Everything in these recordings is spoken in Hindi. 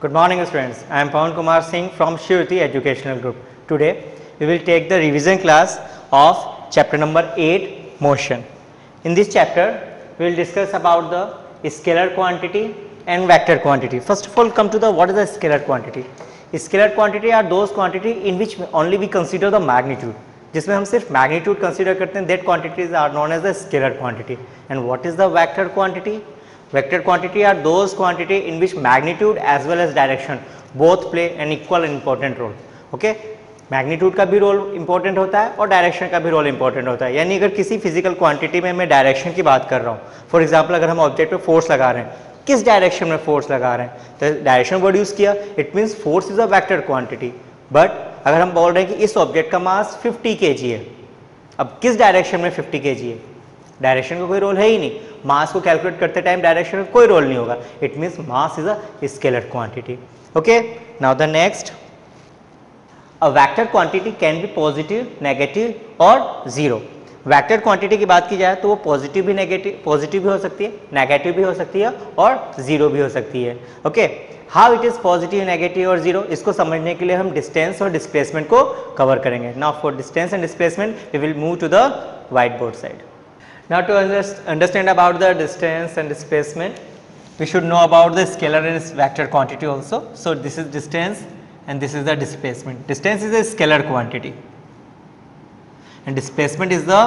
Good morning students. I am Pawan Kumar Singh from Shruti Educational Group. Today we will take the revision class of chapter number 8 motion. In this chapter we will discuss about the scalar quantity and vector quantity. First of all come to the what is the scalar quantity. Scalar quantity are those quantity in which only we consider the magnitude. जिसमें हम सिर्फ मैग्नीट्यूड कंसीडर करते हैं that quantities are known as the scalar quantity and what is the vector quantity vector quantity are those quantity in which magnitude as well as direction both play an equal important role okay magnitude का भी रोल इंपॉर्टेंट होता है और डायरेक्शन का भी रोल इंपॉर्टेंट होता है। यानी अगर किसी फ़िज़िकल क्वांटिटी में मैं डायरेक्शन की बात कर रहा हूँ फॉर एग्ज़ाम्पल अगर हम ऑब्जेक्ट पे फोर्स लगा रहे हैं, किस डायरेक्शन में फोर्स लगा रहे हैं? तो डायरेक्शन वर्ड यूज़ किया it means force is a vector quantity but अगर हम बोल रहे हैं कि इस ऑब्जेक्ट का मास 50 के है, अब किस डायरेक्शन में 50 के है? डायरेक्शन का कोई रोल है ही नहीं। मास को कैलकुलेट करते टाइम डायरेक्शन का कोई रोल नहीं होगा। It means mass is a scalar quantity okay now the next a vector quantity can be positive negative और ज़ीरो वैक्टर क्वांटिटी की बात की जाए तो वो पॉजिटिव भी नेगेटिव पॉजिटिव भी हो सकती है नेगेटिव भी हो सकती है और ज़ीरो भी हो सकती है। Okay how it is positive negative और ज़ीरो इसको समझने के लिए हम डिस्टेंस और डिस्प्लेसमेंट को कवर करेंगे। Now for distance and displacement we will move to the white board side Now to understand about the distance and displacement we should know about the scalar and vector quantity also. So, this is distance and this is the displacement. Distance is a scalar quantity and displacement is the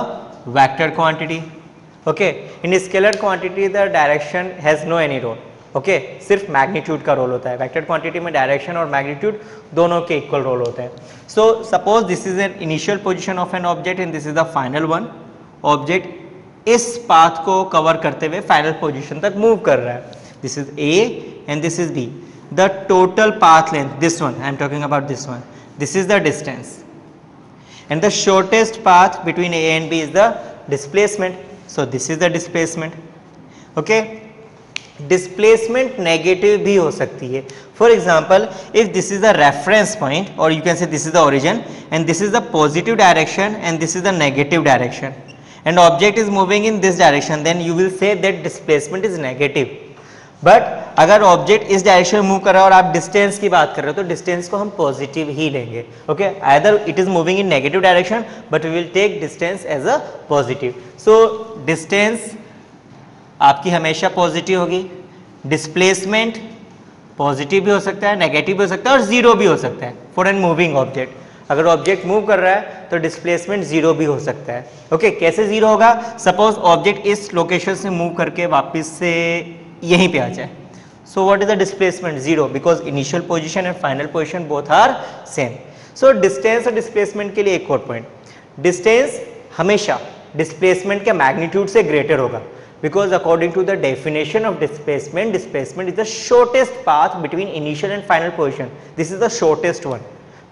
vector quantity. Okay. In a scalar quantity the direction has no any role. Okay okay, सिर्फ मैग्नीट्यूड का रोल होता है वेक्टर क्वांटिटी में डायरेक्शन और मैग्नीट्यूड दोनों के इक्वल रोल होते हैं so suppose this is an initial position of an object and this is the final one object इस पाथ को कवर करते हुए फाइनल पोजीशन तक मूव कर रहा है। This is A and this is B the total path length this one I am talking about this one this is the distance and the shortest path between A and B is the displacement so this is the displacement okay displacement negative भी हो सकती है। For example if this is the reference point और you can say this is the origin and this is the positive direction and this is the negative direction and object is moving in this direction then you will say that displacement is negative but अगर ऑब्जेक्ट इस डायरेक्शन में मूव कर रहा है और आप डिस्टेंस की बात कर रहे हो तो डिस्टेंस को हम पॉजिटिव ही लेंगे okay either it is moving in negative direction but we will take distance as a positive so distance आपकी हमेशा पॉजिटिव होगी डिस्प्लेसमेंट पॉजिटिव भी हो सकता है नेगेटिव भी हो सकता है, और ज़ीरो भी हो सकता है फॉर एन मूविंग ऑब्जेक्ट अगर ऑब्जेक्ट मूव कर रहा है तो डिस्प्लेसमेंट ज़ीरो भी हो सकता है। ओके okay, कैसे ज़ीरो होगा? सपोज़ ऑब्जेक्ट इस लोकेशन से मूव करके वापस से यहीं पे आ जाए। So what is the displacement zero because initial position and final position both are same so distance और डिस्प्लेसमेंट के लिए एक और पॉइंट डिस्टेंस हमेशा डिस्प्लेसमेंट के मैग्नीट्यूड से ग्रेटर होगा। Because according to the definition of displacement displacement is the shortest path between initial and final position. This is the shortest one.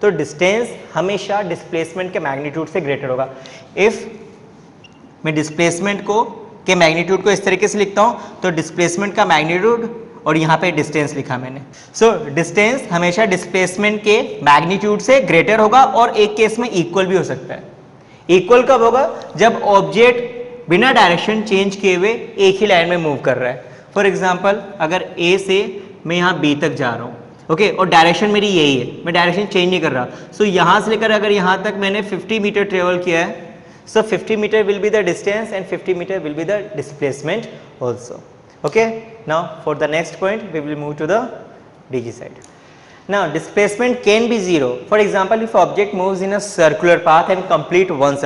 तो डिस्टेंस हमेशा डिस्प्लेसमेंट के मैग्नीट्यूड से ग्रेटर होगा। इफ़ मैं डिस्प्लेसमेंट को के मैग्नीट्यूड को इस तरीके से लिखता हूँ तो डिस्प्लेसमेंट का मैग्नीट्यूड और यहाँ पे डिस्टेंस लिखा मैंने। सो so, डिस्टेंस हमेशा डिस्प्लेसमेंट के मैग्नीट्यूड से ग्रेटर होगा और एक केस में इक्वल भी हो सकता है। इक्वल कब होगा? जब ऑब्जेक्ट बिना डायरेक्शन चेंज किए हुए एक ही लाइन में मूव कर रहा है। फॉर एग्ज़ाम्पल अगर ए से मैं यहाँ बी तक जा रहा हूँ ओके okay, और डायरेक्शन मेरी यही है मैं डायरेक्शन चेंज नहीं कर रहा सो so, यहाँ से लेकर अगर यहाँ तक मैंने 50 मीटर ट्रेवल किया है so so 50 metre will be the distance and 50 metre will be the displacement also okay now for the next point we will move to the DG side Now displacement can be zero. For example, if object moves in a circular path and complete one.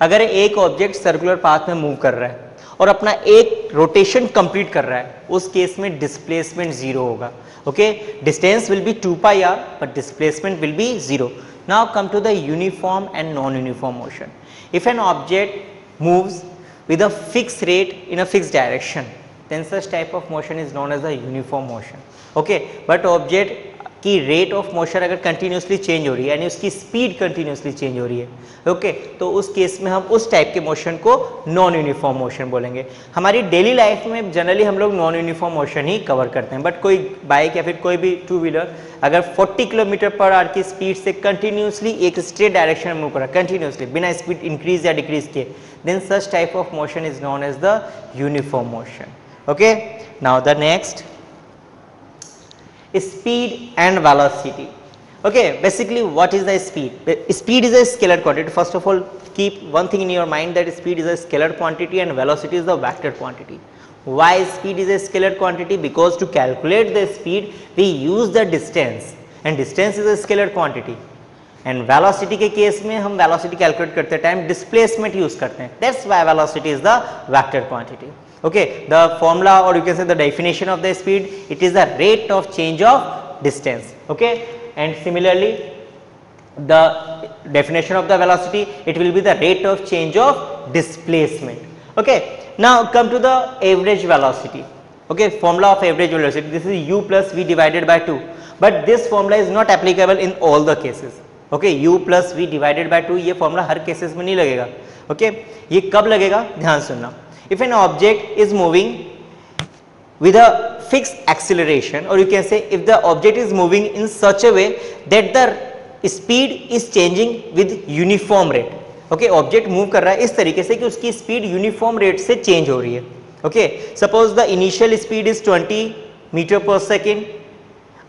अगर एक ऑब्जेक्ट सर्कुलर पाथ में मूव कर रहा है और अपना एक रोटेशन कंप्लीट कर रहा है उस केस में डिस्प्लेसमेंट ज़ीरो होगा okay? Distance will be 2 pi r but displacement will be 0 now come to the uniform and non-uniform motion. If an object moves with a fixed rate in a fixed direction then such type of motion is known as a uniform motion. Okay? But object कि रेट ऑफ़ मोशन अगर कंटिन्यूसली चेंज हो रही है, यानी उसकी स्पीड कंटिन्यूसली चेंज हो रही है ओके okay? तो उस केस में हम उस टाइप के मोशन को नॉन यूनिफॉर्म मोशन बोलेंगे। हमारी डेली लाइफ में जनरली हम लोग नॉन यूनिफॉर्म मोशन ही कवर करते हैं बट कोई बाइक या फिर कोई भी टू व्हीलर अगर 40 किलोमीटर पर आवर की स्पीड से कंटिन्यूसली एक स्ट्रेट डायरेक्शन में मूव करा कंटिन्यूसली बिना स्पीड इंक्रीज या डिक्रीज किए then such type of motion is known as the uniform motion okay now the next speed and velocity. Okay, basically what is the speed? Speed is a scalar quantity. First of all, keep one thing in your mind that speed is a scalar quantity and velocity is the vector quantity. Why speed is a scalar quantity? Because to calculate the speed, we use the distance and distance is a scalar quantity. And velocity के केस में हम वेलोसिटी कैलकुलेट करते टाइम डिस्प्लेसमेंट यूज करते हैं that's why velocity is the vector quantity okay the formula or you can say the definition of the speed it is the rate of change of distance okay and similarly the definition of the velocity it will be the rate of change of displacement okay now come to the average velocity okay formula of average velocity this is u plus v divided by 2 but this formula is not applicable in all the cases okay u plus v divided by two ये फॉर्मूला हर केसेस में नहीं लगेगा ओके okay? ये कब लगेगा ध्यान सुनना if an object is moving with a fixed acceleration or you can say if the object is moving in such a way that the speed is changing with uniform rate okay object move कर रहा है इस तरीके से कि उसकी speed uniform rate से change हो रही है okay suppose the initial speed is 20 meter per second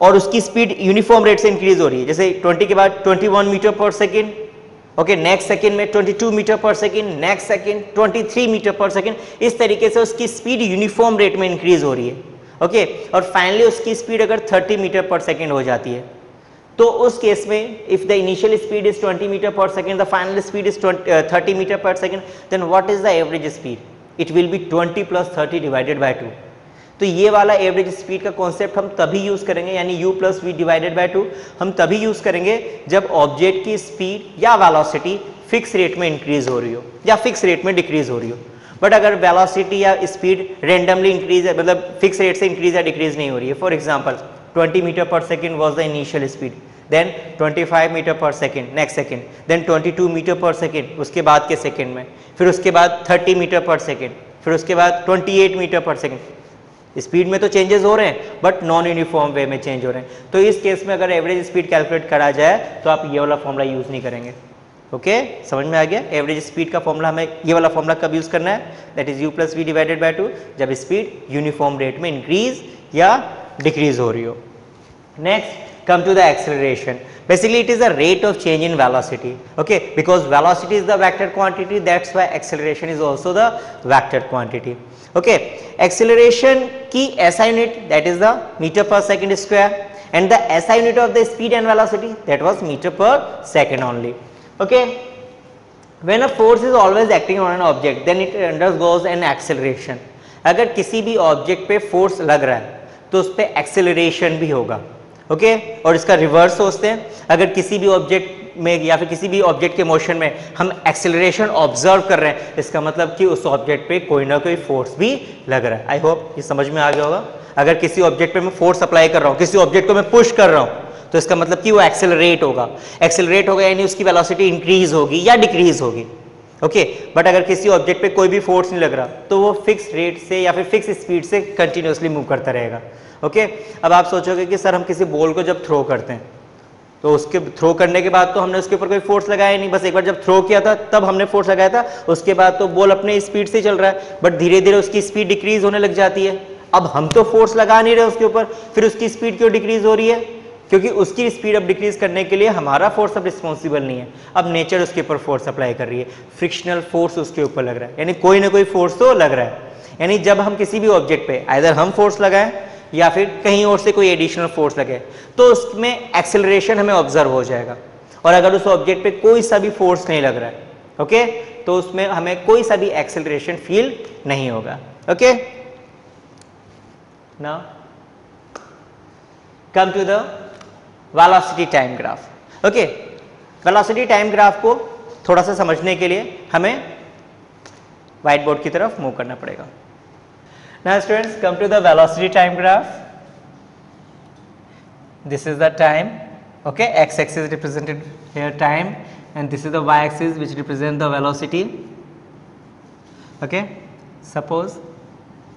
और उसकी स्पीड यूनिफॉर्म रेट से इंक्रीज हो रही है जैसे 20 के बाद 21 मीटर पर सेकेंड ओके नेक्स्ट सेकंड में 22 metre per second next second 23 metre per second इस तरीके से उसकी स्पीड यूनिफॉर्म रेट में इंक्रीज हो रही है। Okay okay? और फाइनली उसकी स्पीड अगर 30 मीटर पर सेकेंड हो जाती है तो उस केस में if the initial speed is 20 metre per second the final speed is 30 metre per second then what is the average speed it will be 20 plus 30 divided by 2 तो ये वाला एवरेज स्पीड का कॉन्सेप्ट हम तभी यूज़ करेंगे, यानी u plus V divided by two हम तभी यूज़ करेंगे जब ऑब्जेक्ट की स्पीड या वेलोसिटी फिक्स रेट में इंक्रीज हो रही हो, या फिक्स रेट में डिक्रीज हो रही हो। बट अगर वेलोसिटी या स्पीड रेंडमली इंक्रीज है मतलब फिक्स रेट से इंक्रीज या डिक्रीज नहीं हो रही है। For example 20 metre per second was the initial speed then 25 metre per second next second then 22 metre per second उसके बाद के सेकेंड में, फिर उसके बाद 30 मीटर पर सेकेंड फिर उसके बाद 28 मीटर पर सेकेंड स्पीड में तो चेंजेस हो रहे हैं बट नॉन यूनिफॉर्म वे में चेंज हो रहे हैं। तो इस केस में अगर एवरेज स्पीड कैलकुलेट करा जाए तो आप ये वाला फॉर्मूला यूज़ नहीं करेंगे। Okay okay? समझ में आ गया? एवरेज स्पीड का फॉर्मूला हमें ये वाला फॉर्मूला कब यूज़ करना है? That is U plus V divided by two जब स्पीड यूनिफॉर्म रेट में इंक्रीज या डिक्रीज हो रही हो। Next come to the acceleration basically it is the rate of change in velocity okay because velocity is the vector quantity that's why acceleration is also the vector quantity okay acceleration की SI unit that is the meter per second square and the SI unit of the speed and velocity that was meter per second only okay when a force is always acting on an object then it undergoes an acceleration अगर किसी भी ऑब्जेक्ट पे फोर्स लग रहा है तो उस पर एक्सेलरेशन भी होगा ओके? और इसका रिवर्स सोचते हैं। अगर किसी भी ऑब्जेक्ट में या फिर किसी भी ऑब्जेक्ट के मोशन में हम एक्सेलरेशन ऑब्ज़र्व कर रहे हैं, इसका मतलब कि उस ऑब्जेक्ट पे कोई ना कोई फोर्स भी लग रहा है। आई होप ये समझ में आ गया होगा। अगर किसी ऑब्जेक्ट पे मैं फोर्स अप्लाई कर रहा हूँ, किसी ऑब्जेक्ट को मैं पुश कर रहा हूँ तो इसका मतलब कि वो एक्सेलरेट होगा। एक्सेलरेट होगा यानी उसकी वेलोसिटी इंक्रीज होगी या डिक्रीज होगी। ओके बट अगर किसी ऑब्जेक्ट पे कोई भी फोर्स नहीं लग रहा तो वो फिक्स रेट से या फिर फिक्स स्पीड से कंटिन्यूसली मूव करता रहेगा। Okay okay? अब आप सोचोगे कि सर, हम किसी बॉल को जब थ्रो करते हैं तो उसके थ्रो करने के बाद तो हमने उसके ऊपर कोई फोर्स लगाया नहीं। बस एक बार जब थ्रो किया था, तब हमने फोर्स लगाया था, उसके बाद तो बॉल अपने स्पीड से चल रहा है बट धीरे धीरे उसकी स्पीड डिक्रीज होने लग जाती है। अब हम तो फोर्स लगा नहीं रहे उसके ऊपर, फिर उसकी स्पीड क्यों डिक्रीज हो रही है? क्योंकि उसकी स्पीड अब डिक्रीज करने के लिए हमारा फोर्स अब रिस्पॉन्सिबल नहीं है। अब नेचर उसके ऊपर फोर्स अप्लाई कर रही है। फ्रिक्शनल फोर्स उसके ऊपर लग रहा है। यानी कोई ना कोई फोर्स तो लग रहा है। यानी जब हम किसी भी ऑब्जेक्ट पे आइधर हम फोर्स लगाएँ या फिर कहीं और से कोई एडिशनल फोर्स लगे तो उसमें एक्सेलरेशन हमें ऑब्ज़र्व हो जाएगा। और अगर उस ऑब्जेक्ट पे कोई सा भी फोर्स नहीं लग रहा है ओके तो उसमें हमें कोई सा भी एक्सेलरेशन फील नहीं होगा। ओके ना come to the velocity time graph. Okay, velocity time graph को थोड़ा सा समझने के लिए हमें व्हाइट बोर्ड की तरफ़ मूव करना पड़ेगा। ना students come to the velocity time graph this is the time okay X axis represented here time and this is the Y axis which represent the velocity okay suppose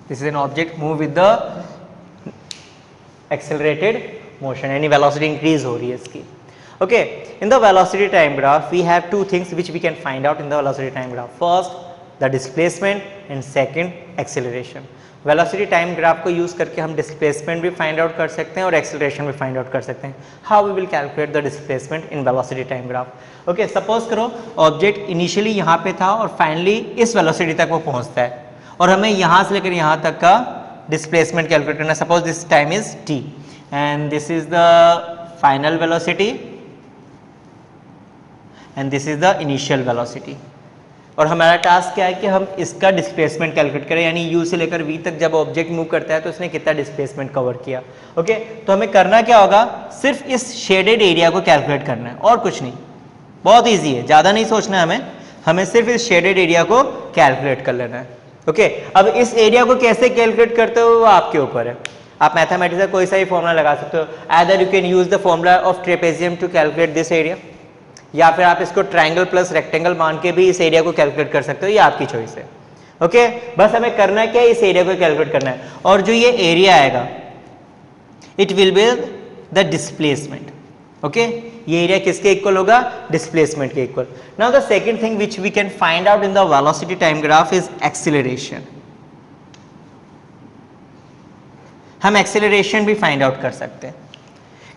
this is an object move with the accelerated motion, any velocity increase ho rahi hai iski. Okay, in the velocity time graph we have two things which we can find out in the velocity time graph. First the displacement and second acceleration. Velocity time graph को यूज़ करके हम डिस्प्लेसमेंट भी फाइंड आउट कर सकते हैं और एक्सेलरेशन भी फाइंड आउट कर सकते हैं how we will calculate the displacement in velocity time graph okay suppose करो ऑब्जेक्ट इनिशियली यहाँ पे था और फाइनली इस वेलोसिटी तक वो पहुँचता है और हमें यहाँ से लेकर यहाँ तक का डिस्प्लेसमेंट कैलकुलेट करना suppose this time is T and this is the final velocity and this is the initial velocity और हमारा टास्क क्या है कि हम इसका डिस्प्लेसमेंट कैलकुलेट करें, यानी यू से लेकर वी तक जब ऑब्जेक्ट मूव करता है तो उसने कितना डिस्प्लेसमेंट कवर किया। ओके तो हमें करना क्या होगा? सिर्फ़ इस शेडेड एरिया को कैलकुलेट करना है, और कुछ नहीं। बहुत ईजी है, ज़्यादा नहीं सोचना है हमें। हमें सिर्फ़ इस शेडेड एरिया को कैलकुलेट कर लेना है। ओके अब इस एरिया को कैसे कैलकुलेट करते हो? वो आपके ऊपर है। आप मैथमेटिक्स का कोई सा भी फॉर्मूला लगा सकते हो। Either you can use the formula of trapezium to calculate this area या फिर आप इसको ट्राइंगल प्लस रेक्टेंगल मान के भी इस एरिया को कैलकुलेट कर सकते हो। ये आपकी चॉइस है। Okay okay? बस हमें करना है क्या? इस एरिया को कैलकुलेट करना है। और जो ये एरिया आएगा it will be the displacement okay ये एरिया किसके इक्वल होगा? डिस्प्लेसमेंट के equal now the second thing which we can find out in the velocity time graph is acceleration हम एक्सेलरेशन भी फाइंड आउट कर सकते हैं।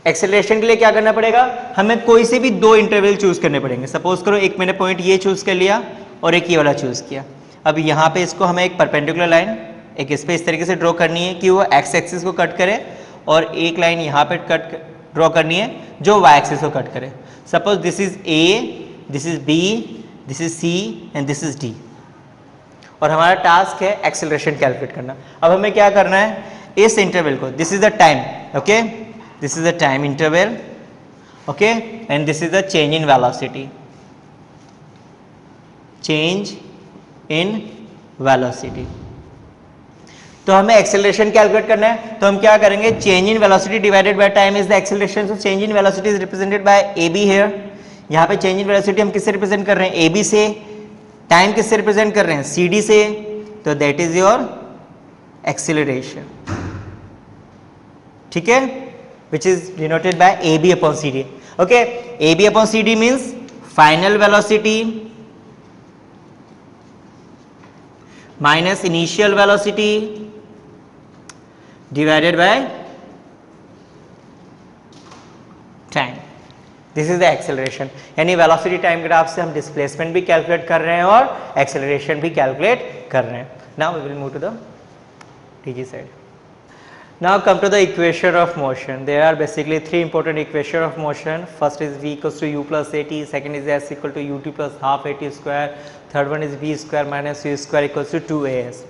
एक्सेलरेशन के लिए क्या करना पड़ेगा? हमें कोई से भी दो इंटरवल चूज़ करने पड़ेंगे। सपोज़ करो एक मैंने पॉइंट ये चूज़ कर लिया और एक ये वाला चूज़ किया। अब यहाँ पे इसको हमें एक परपेंडिकुलर लाइन एक इस पर इस तरीके से ड्रॉ करनी है कि वो एक्स एक्सिस को कट करे और एक लाइन यहाँ पे कट ड्रॉ करनी है जो वाई एक्सिस को कट करे। Suppose this is A this is B this is C and this is D और हमारा टास्क है एक्सेलरेशन कैलकुलेट करना। अब हमें क्या करना है? इस इंटरवल को this is the time okay this is the time interval, okay? And this is the change in velocity. Change in velocity. तो हमें एक्सेलरेशन कैलकुलेट करना है। तो हम क्या करेंगे? Change in velocity divided by time is the acceleration so change in velocity is represented by A B here यहाँ पे चेंज इन वेलोसिटी हम किससे रिप्रेजेंट कर रहे हैं? ए बी से। टाइम किससे रिप्रेजेंट कर रहे हैं? सी डी से। तो दैट इज़ योर एक्सेलरेशन ठीक है? Which is denoted by A B upon C D okay A B upon C D means final velocity minus initial velocity divided by time this is the acceleration यानी वेलोसिटी टाइम ग्राफ से हम डिस्प्लेसमेंट भी कैलकुलेट कर रहे हैं और एक्सेलरेशन भी कैलकुलेट कर रहे हैं. Now we will move to the TG side Now come to the equation of motion. There are basically three important equation of motion. First is v equals to u plus at, second is s equal to ut plus half at square, third one is v square minus u square equals to 2as.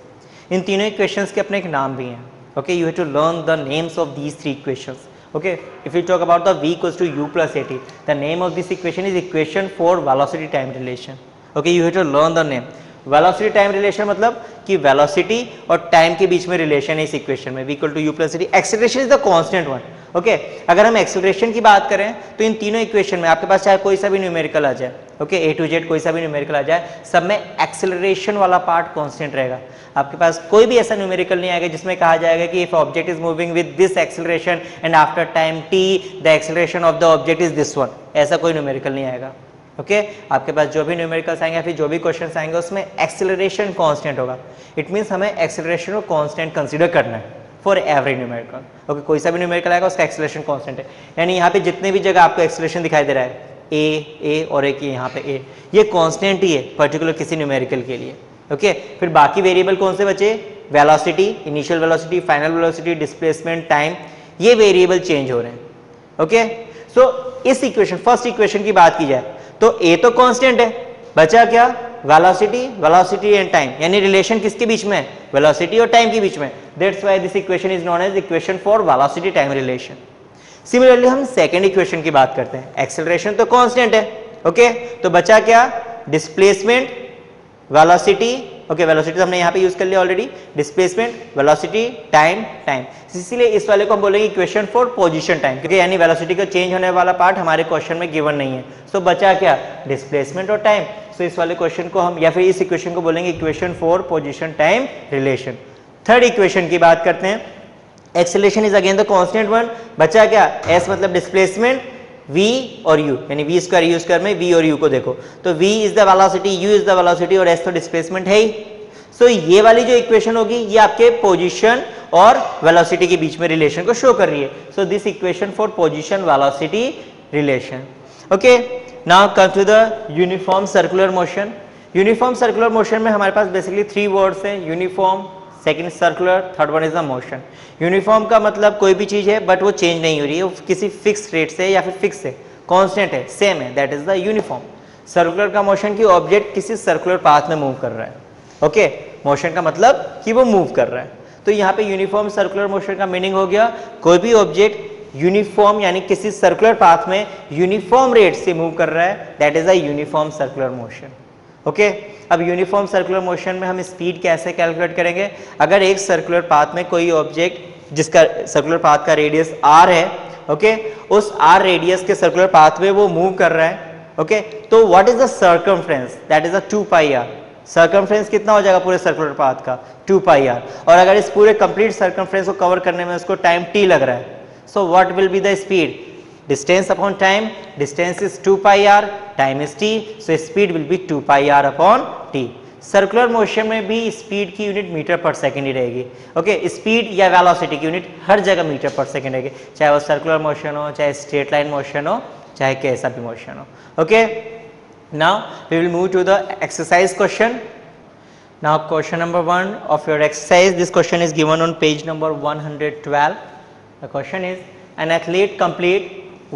इन तीनों इक्वेशंस के अपने एक नाम भी हैं okay you have to learn the names of these three equations okay if you talk about the v equals to u plus at the name of this equation is equation for velocity time relation okay you have to learn the name velocity time relation मतलब कि वेलोसिटी और टाइम के बीच में रिलेशन है इस इक्वेशन में equal to U plus C acceleration is the constant one okay अगर हम एक्सेलरेशन की बात करें तो इन तीनों इक्वेशन में आपके पास चाहे कोई सा भी न्यूमेरिकल आ जाए ओके ए टू जेड कोई सा भी न्यूमेरिकल आ जाए, सब में एक्सेलरेशन वाला पार्ट कांस्टेंट रहेगा। आपके पास कोई भी ऐसा न्यूमेरिकल नहीं आएगा जिसमें कहा जाएगा कि if object is moving with this acceleration and after time T the acceleration of the object is this one ऐसा कोई न्यूमेरिकल नहीं आएगा। Okay okay? आपके पास जो भी न्यूमेरिकल्स आएँगे फिर जो भी क्वेश्चन आएँगे उसमें एक्सेलरेशन कांस्टेंट होगा इट मींस हमें एक्सेलरेशन को कांस्टेंट कंसीडर करना है फॉर एवरी न्यूमेरिकल ओके कोई सा भी न्यूमेरिकल आएगा उसका एक्सेलरेशन कांस्टेंट है यानी यहाँ पे जितने भी जगह आपको एक्सेलरेशन दिखाई दे रहा है ए ए और एक यहाँ पे ए ये कॉन्स्टेंट ही है पर्टिकुलर किसी न्यूमेरिकल के लिए ओके okay? फिर बाकी वेरिएबल कौन से बचे velocity initial velocity final velocity displacement time ये वेरिएबल चेंज हो रहे हैं ओके okay? सो so, इस इक्वेशन फ़र्स्ट इक्वेशन की बात की जाए तो ए तो कॉन्स्टेंट है। बचा क्या? वेलोसिटी वेलोसिटी एंड टाइम यानी रिलेशन किसके बीच में? है वेलोसिटी और टाइम के बीच में। That's why this equation is known as equation for velocity time relation similarly हम सेकेंड इक्वेशन की बात करते हैं। एक्सेलरेशन तो कांस्टेंट है। Okay okay? तो बचा क्या? डिस्प्लेसमेंट वेलोसिटी ओके वेलोसिटी हमने यहाँ पे यूज़ कर लिया already displacement velocity time time इसीलिए इस वाले को हम बोलेंगे इक्वेशन फॉर पोजीशन टाइम क्योंकि यानी वेलोसिटी का चेंज होने वाला पार्ट हमारे क्वेश्चन में गिवन नहीं है. सो so, बचा क्या? डिस्प्लेसमेंट और टाइम सो इस वाले क्वेश्चन को हम या फिर इस इक्वेशन को बोलेंगे equation for position time relation third equation की बात करते हैं. Acceleration is again the constant one बचा क्या? एस मतलब डिस्प्लेसमेंट v और u यानी v स्क्वायर u स्क्वायर में v और u को देखो। तो v is the velocity u is the velocity और s तो डिस्प्लेसमेंट है ही। सो so, ये वाली जो इक्वेशन होगी ये आपके पोजिशन और वेलोसिटी के बीच में रिलेशन को शो कर रही है। So this equation for position velocity relation okay now come to the uniform circular motion uniform circular motion में हमारे पास बेसिकली थ्री वर्ड्स हैं uniform second circular third one is the motion uniform का मतलब कोई भी चीज़ है बट वो चेंज नहीं हो रही है। किसी फिक्स रेट से या फिर फिक्स है। कॉन्स्टेंट है सेम है that is the uniform circular का मोशन की ऑब्जेक्ट किसी सर्कुलर पाथ में मूव कर रहा है। Okay okay? मोशन का मतलब कि वो मूव कर रहा है। तो यहाँ पे यूनिफॉर्म सर्कुलर मोशन का मीनिंग हो गया। कोई भी ऑब्जेक्ट यूनिफॉर्म यानी किसी सर्कुलर पाथ में यूनिफॉर्म रेट से मूव कर रहा है। That is a uniform circular motion okay अब यूनिफॉर्म सर्कुलर मोशन में हम स्पीड कैसे कैलकुलेट करेंगे? अगर एक सर्कुलर पाथ में कोई ऑब्जेक्ट जिसका सर्कुलर पाथ का रेडियस आर है ओके? उस आर रेडियस के सर्कुलर पाथ में वो मूव कर रहा है ओके? तो what is the circumference that is a two pi R circumference कितना हो जाएगा पूरे सर्कुलर पाथ का? टू पाई आर और अगर इस पूरे कंप्लीट सर्कमफ्रेंस को कवर करने में उसको टाइम टी लग रहा है so what will be the speed distance upon time, distance is 2 pi r, time is t, so speed will be 2 pi r upon t. Circular motion में भी स्पीड की यूनिट मीटर पर सेकंड ही रहेगी। ओके स्पीड या वेलोसिटी की यूनिट हर जगह मीटर पर सेकंड रहेगी। चाहे वो सर्कुलर मोशन हो, चाहे स्ट्रेट लाइन मोशन हो, चाहे कैसा भी मोशन हो। Okay now we will move to the exercise question now question number one of your exercise this question is given on page number 112 the question is an athlete complete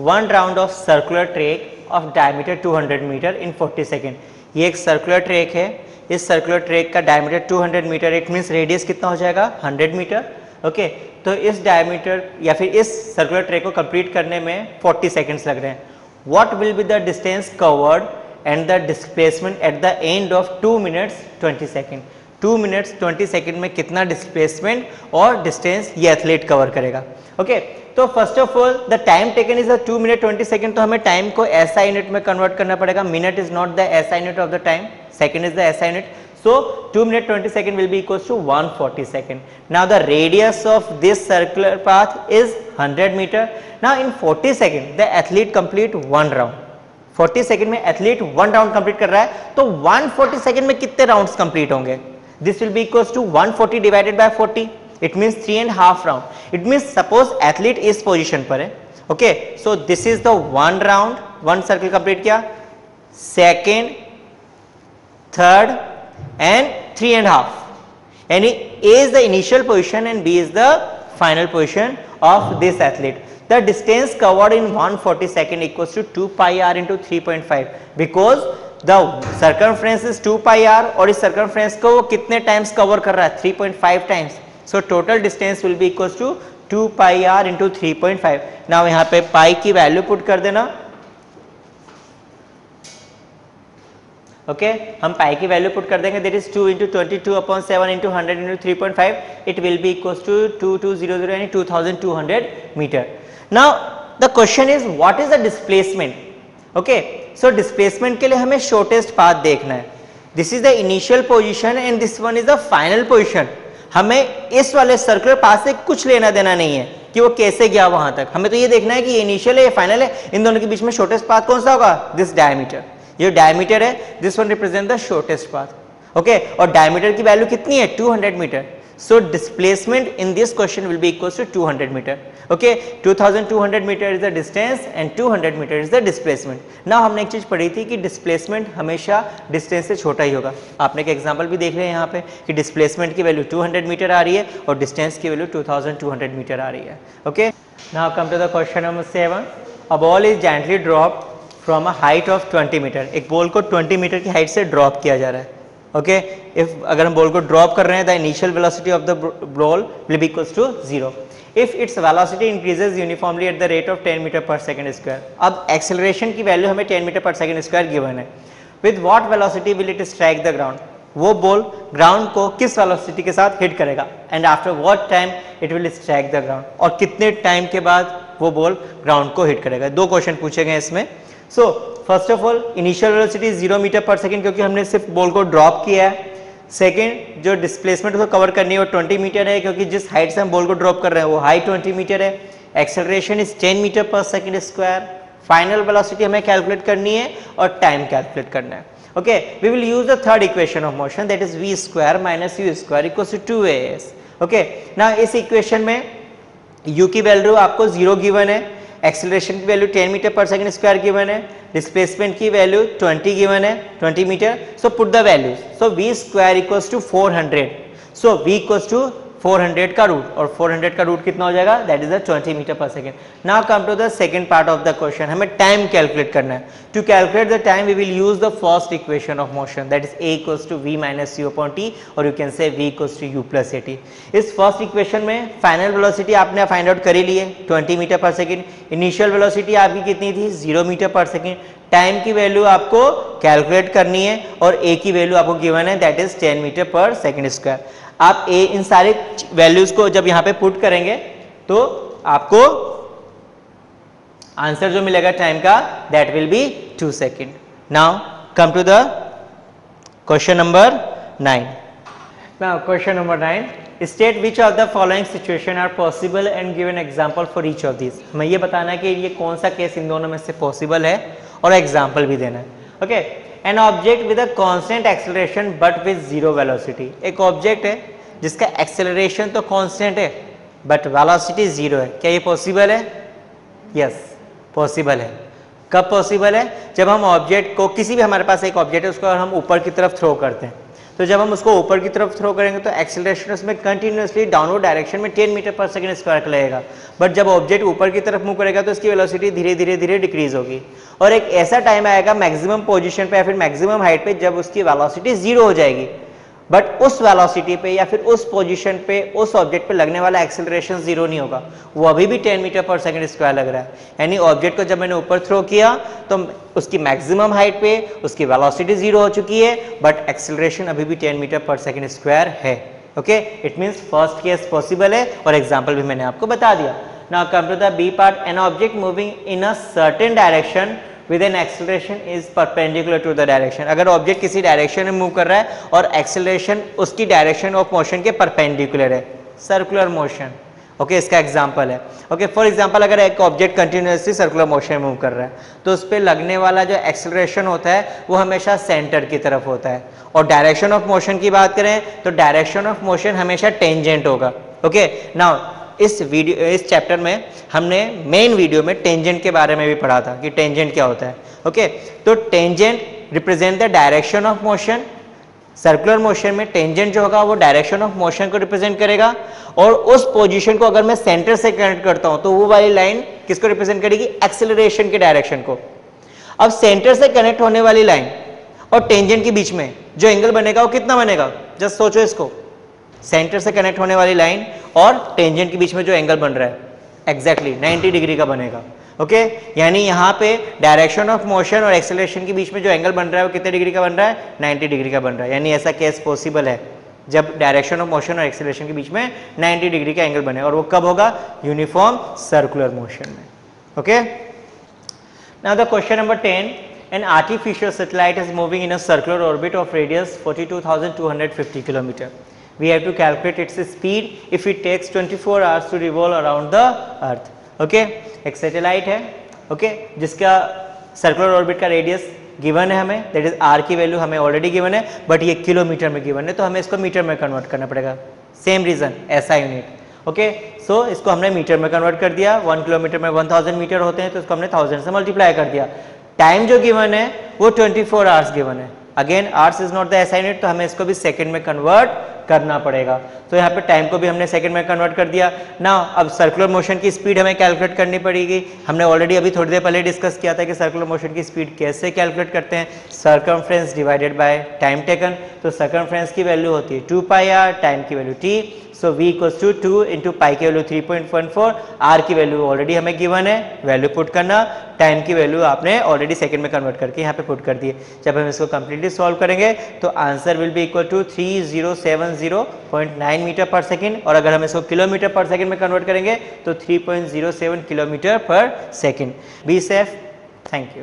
one round of circular track of diameter 200 metre in 40 second. ये एक सर्कुलर ट्रैक है। इस सर्कुलर ट्रैक का diameter 200 metre it means radius कितना हो जाएगा? 100 मीटर। ओके? तो इस डायमीटर या फिर इस सर्कुलर ट्रैक को कंप्लीट करने में 40 सेकेंड्स लग रहे हैं। What will be the distance covered and the displacement at the end of two minutes twenty second two minutes twenty second में कितना डिस्प्लेसमेंट और डिस्टेंस ये एथलीट कवर करेगा। ओके? okay? तो first of all the time taken is a two minute twenty second तो हमें टाइम को ऐसा यूनिट में कन्वर्ट करना पड़ेगा। Minute is not the SI unit of the time second is the SI unit so two minute twenty second will be equal to one forty second now the radius of this circular path is hundred metre now in forty second the athlete complete one round 40 second में एथलीट वन राउंड कंप्लीट कर रहा है तो 140 सेकंड में कितने राउंड्स कंप्लीट होंगे? This will be equal to 140 divided by it means three and half round it means suppose athlete is position पर है okay so this is the one round one circle complete किया second third and three and half and A is the initial position and B is the final position of this athlete the distance covered in 140 second equals to 2 pi r into 3.5 because the circumference is 2 pi r और इस circumference को वो कितने times cover कर रहा है 3.5 times So, total distance will be equals to 2 pi r into 3.5. Now, यहाँ पे pi की वैल्यू पुट कर देना। Okay okay? हम पाई की वैल्यू पुट कर देंगे। That is 2 into twenty two upon seven into hundred into three point five it will be equal to two two zero zero यानी two thousand two hundred metre now the question is what is the displacement okay so displacement के लिए हमें शॉर्टेस्ट पाथ देखना है। This is the initial position and this one is the final position हमें इस वाले सर्कुलर पास से कुछ लेना देना नहीं है कि वो कैसे गया वहाँ तक। हमें तो ये देखना है कि ये इनिशियल है, ये फाइनल है। इन दोनों के बीच में शॉर्टेस्ट पाथ कौन सा होगा? दिस डायमीटर ये डायमीटर है this one represent the shortest path okay और डायमीटर की वैल्यू कितनी है? 200 metre So displacement in this question will be equals to 200 meter. Okay, 2200 meter is the distance and 200 meter is the displacement. Now हमने एक चीज़ पढ़ी थी कि displacement हमेशा distance से छोटा ही होगा आपने एक एग्जांपल भी देख रहे हैं यहाँ पे कि displacement की वैल्यू 200 मीटर आ रही है और distance की वैल्यू 2200 मीटर आ रही है okay now come to the question number seven a ball is gently drop from a height of 20 metre एक बॉल को 20 मीटर की हाइट से ड्रॉप किया जा रहा है ओके इफ़ अगर हम बॉल को ड्रॉप कर रहे हैं the initial velocity of the ball will be equals to zero if its velocity increases uniformly at the rate of 10 metre पर सेकंड स्क्वायर अब एक्सेलरेशन की वैल्यू हमें 10 मीटर पर सेकंड स्क्वायर गिवन है. With what velocity will it strike the ground वो बॉल ग्राउंड को किस वेलोसिटी के साथ हिट करेगा? And after what time it will strike the ground और कितने टाइम के बाद वो बॉल ग्राउंड को हिट करेगा? दो क्वेश्चन पूछे गए इसमें. So first of all initial velocity zero metre पर सेकेंड क्योंकि हमने सिर्फ़ बॉल को ड्रॉप किया है। सेकेंड जो डिस्प्लेसमेंट उसको कवर करनी है वो 20 मीटर है क्योंकि जिस हाइट से हम बॉल को ड्रॉप कर रहे हैं वो हाइट 20 मीटर है। एक्सेलरेशन इज़ 10 मीटर पर सेकेंड स्क्वायर फाइनल वेलोसिटी हमें कैलकुलेट करनी है और टाइम कैलकुलेट करना है। Okay, we will use the third equation of motion, that is v square minus u square equals to 2as okay, now इस equation में u की वैल्यू आपको ज़ीरो गिवन है। एक्सेलरेशन की वैल्यू 10 मीटर पर सेकंड स्क्वायर गिवन है डिस्प्लेसमेंट की वैल्यू 20 गिवन है 20 metre so put the values so V square equals to 400 so V equals to 400 का रूट और 400 का रूट कितना हो जाएगा? दैट इज़ द 20 मीटर पर second now come to the second part of the question हमें टाइम कैलकुलेट करना है। To calculate the time we will use the first equation of motion that is A to V minus U upon T और you can say V equals to U plus A T इस फ़र्स्ट इक्वेशन में फाइनल वेलोसिटी आपने फाइंड आउट कर ही लिए 20 मीटर पर सेकेंड इनिशियल वेलोसिटी आपकी कितनी थी? ज़ीरो मीटर पर सेकेंड टाइम की वैल्यू आपको कैलकुलेट करनी है और ए की वैल्यू आपको गिवन है। दैट इज़ 10 मीटर पर सेकेंड स्क्वायर आप ए इन सारे वैल्यूज़ को जब यहाँ पे पुट करेंगे तो आपको आंसर जो मिलेगा टाइम का that will be two second now come to the question number nine now question number nine state which of the following situation are possible and give an example for each of this हमें ये बताना है कि ये कौन सा केस इन दोनों में से पॉसिबल है और एग्ज़ाम्पल भी देना है। Okay okay? An object with a constant acceleration but with zero velocity एक ऑब्जेक्ट है जिसका एक्सेलरेशन तो कांस्टेंट है बट वेलोसिटी ज़ीरो है। क्या ये पॉसिबल है? यस yes, पॉसिबल है। कब पॉसिबल है? जब हम ऑब्जेक्ट को किसी भी हमारे पास एक ऑब्जेक्ट है उसको हम ऊपर की तरफ़ थ्रो करते हैं। तो जब हम उसको ऊपर की तरफ़ थ्रो करेंगे तो एक्सेलरेशन उसमें कंटिन्यूसली डाउनवर्ड डायरेक्शन में 10 मीटर पर सेकंड स्क्वायर लगेगा। बट जब ऑब्जेक्ट ऊपर की तरफ़ मूव करेगा तो इसकी वेलोसिटी धीरे धीरे धीरे डिक्रीज होगी। और एक ऐसा टाइम आएगा मैक्सिमम पोजिशन पर या फिर मैक्सिमम हाइट पर जब उसकी वेलोसिटी ज़ीरो हो जाएगी। बट उस वेलोसिटी पे या फिर उस पोजीशन पे, उस ऑब्जेक्ट पे लगने वाला एक्सेलरेशन ज़ीरो नहीं होगा। वो अभी भी 10 मीटर पर सेकंड स्क्वायर लग रहा है। यानी ऑब्जेक्ट को जब मैंने ऊपर थ्रो किया तो उसकी मैक्सिमम हाइट पे उसकी वेलोसिटी ज़ीरो हो चुकी है बट एक्सेलरेशन अभी भी 10 मीटर पर सेकंड स्क्वायर है। Okay it means first case possible है। और एग्ज़ाम्पल भी मैंने आपको बता दिया। Now come to the B part an object moving in a certain direction with an acceleration is perpendicular to the direction अगर ऑब्जेक्ट किसी डायरेक्शन में मूव कर रहा है और एक्सेलरेशन उसकी डायरेक्शन ऑफ़ मोशन के परपेंडिकुलर है सर्कुलर मोशन ओके इसका एग्ज़ाम्पल है। ओके फॉर एग्ज़ाम्पल अगर एक object continuously circular motion move कर रहा है तो उस पर लगने वाला जो एक्सेलरेशन होता है, वो हमेशा सेंटर की तरफ़ होता है। और डायरेक्शन ऑफ़ मोशन की बात करें तो डायरेक्शन ऑफ़ मोशन हमेशा टेंजेंट होगा। ओके नाउ इस वीडियो, इस चैप्टर में हमने मेन वीडियो में टेंजेंट के बारे में भी पढ़ा था कि टेंजेंट क्या होता है। ओके तो tangent represent the direction of motion circular motion में टेंजेंट जो होगा वो डायरेक्शन ऑफ़ मोशन को रिप्रेजेंट करेगा और उस पोजीशन को अगर मैं सेंटर से कनेक्ट करता हूँ तो वो वाली लाइन किसको रिप्रेजेंट करेगी? एक्सेलरेशन के डायरेक्शन को। अब सेंटर से कनेक्ट होने वाली लाइन और टेंजेंट के बीच में जो एंगल बनेगा वो कितना बनेगा? जस्ट सोचो इसको। सेंटर से कनेक्ट होने वाली लाइन और टेंजेंट के बीच में जो एंगल बन रहा है। एग्जैक्टली exactly, 90 डिग्री का बनेगा। Okay okay? यानी यहाँ पे डायरेक्शन ऑफ़ मोशन और एक्सेलेशन के बीच में जो एंगल बन रहा है वो कितने डिग्री का बन रहा है? 90 डिग्री का बन रहा है। यानी ऐसा केस पॉसिबल है। जब डायरेक्शन ऑफ़ मोशन और एक्सेलरेशन के बीच में 90 डिग्री का एंगल बने। और वो कब होगा? यूनिफॉर्म सर्कुलर मोशन में। Okay now the question number ten an artificial satellite is moving in a circular orbit of radius 42,250 km. We have to calculate its speed if it takes 24 hours to revolve around the earth. Okay? एक सैटेलाइट है okay? जिसका सर्कुलर ऑर्बिट का रेडियस गिवन है हमें दैट इज़ आर की वैल्यू हमें ऑलरेडी गिवन है बट ये किलोमीटर में गिवन है तो हमें इसको मीटर में कन्वर्ट करना पड़ेगा सेम रीजन ऐसा यूनिट ओके सो इसको हमने मीटर में कन्वर्ट कर दिया वन किलोमीटर में वन थाउज़ेंड मीटर होते हैं तो इसको हमने थाउज़ेंड से मल्टीप्लाई कर दिया टाइम जो गिवन है वो ट्वेंटी फोर आवर्स गिवन है again hours is not the S unit तो हमें इसको भी सेकंड में कन्वर्ट करना पड़ेगा। तो यहाँ पे टाइम को भी हमने सेकंड में कन्वर्ट कर दिया। ना अब सर्कुलर मोशन की स्पीड हमें कैलकुलेट करनी पड़ेगी। हमने ऑलरेडी अभी थोड़ी देर पहले डिस्कस किया था कि सर्कुलर मोशन की स्पीड कैसे कैलकुलेट करते हैं। Circumference divided by time taken तो सर्कमफ्रेंस की वैल्यू होती है टू पाई आर टाइम की value T so v equals to two into pi की वैल्यू 3.14 r की वैल्यू ऑलरेडी हमें गिवन है वैल्यू पुट करना टाइम की वैल्यू आपने ऑलरेडी सेकंड में कन्वर्ट करके यहाँ पे पुट कर दिए। जब हम इसको कंप्लीटली सॉल्व करेंगे तो answer will be equal to 3070.9 metre per second और अगर हम इसको किलोमीटर पर सेकंड में कन्वर्ट करेंगे तो 3.07 kilometre per second be safe thank you